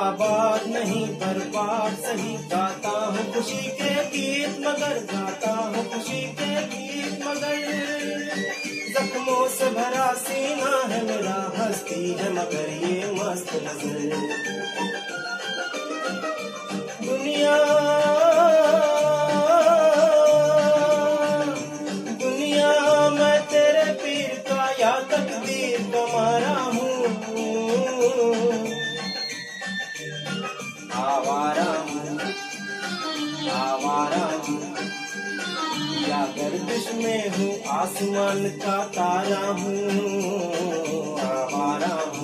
आबाद नहीं बर्बाद सही गाता हूँ, खुशी के गीत मगर गाता हूँ, खुशी के गीत मगर। जख्मों से भरा सीना है, मेरा हस्ती है, मगर ये मस्त नज़र। दुनिया दुनिया, मैं तेरे पीर का या तकदीर का में हूँ आसमान का तारा हूँ। आवारा हूँ